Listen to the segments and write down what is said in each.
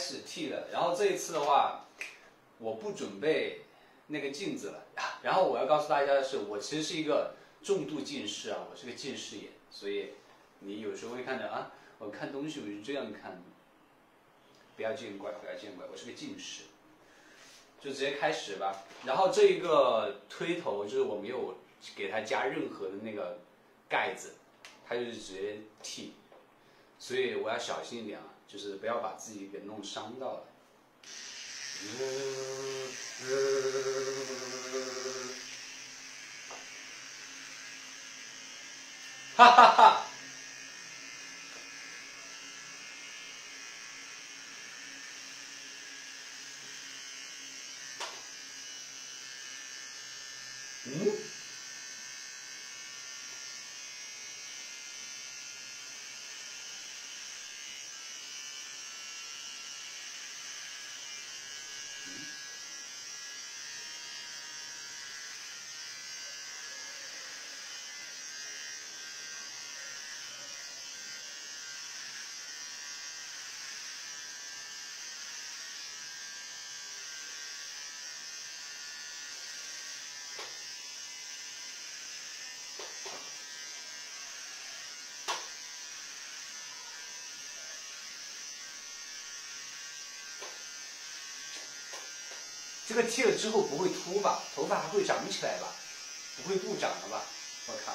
开始剃了，然后这一次的话，我不准备那个镜子了。然后我要告诉大家的是，我其实是一个重度近视啊，我是个近视眼，所以你有时候会看到啊，我看东西我是这样看的，不要见怪，不要见怪，我是个近视。就直接开始吧。然后这一个推头就是我没有给它加任何的那个盖子，它就是直接剃，所以我要小心一点啊，就是不要把自己给弄伤到了。哈哈哈。嗯。这个剃了之后不会秃吧？头发还会长起来吧？不会不长了吧？我靠！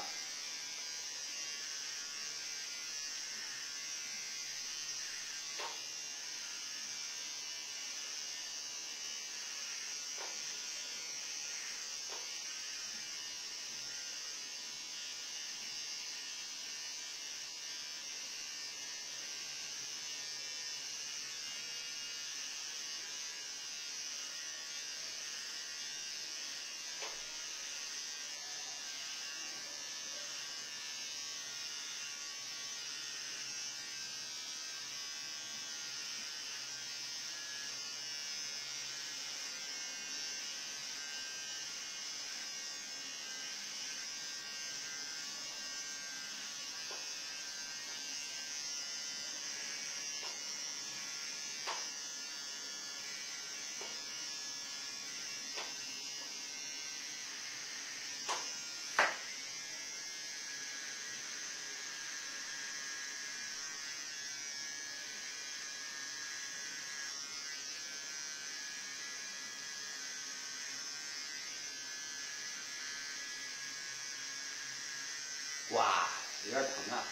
哇，有点疼啊，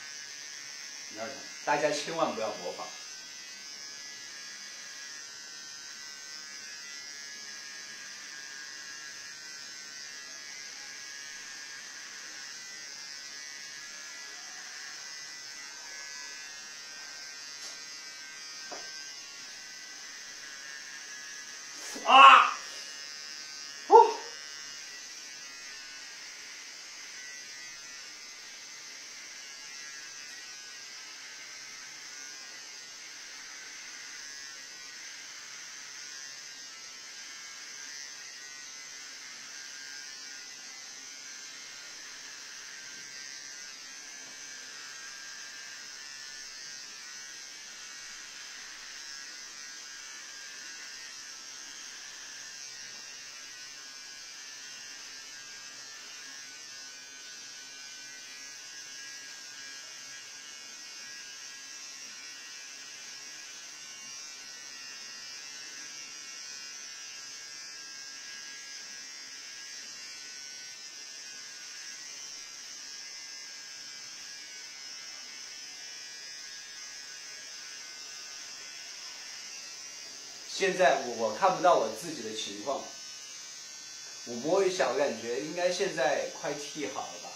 有点疼，大家千万不要模仿。现在我我看不到我自己的情况，我摸一下，我感觉应该现在快剃好了吧。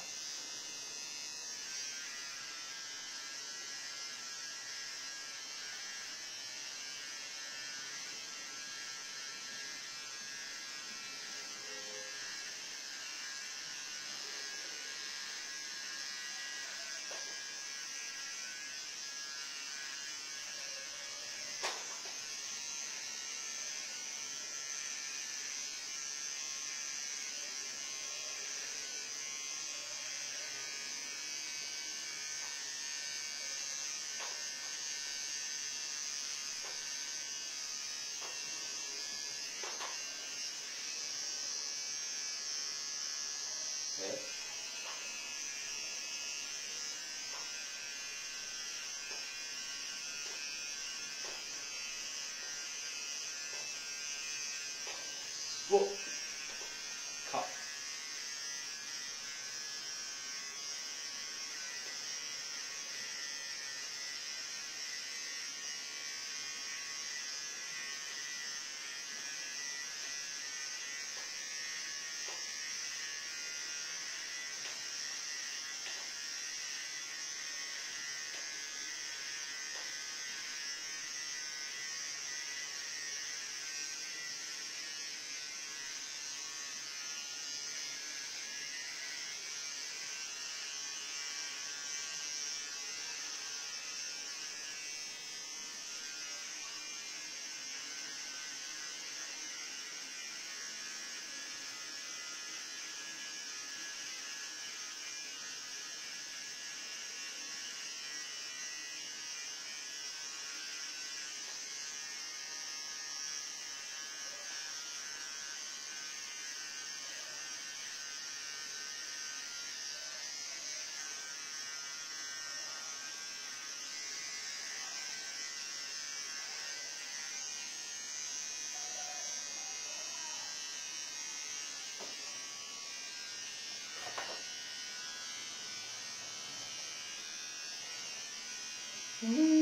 不，靠。嗯。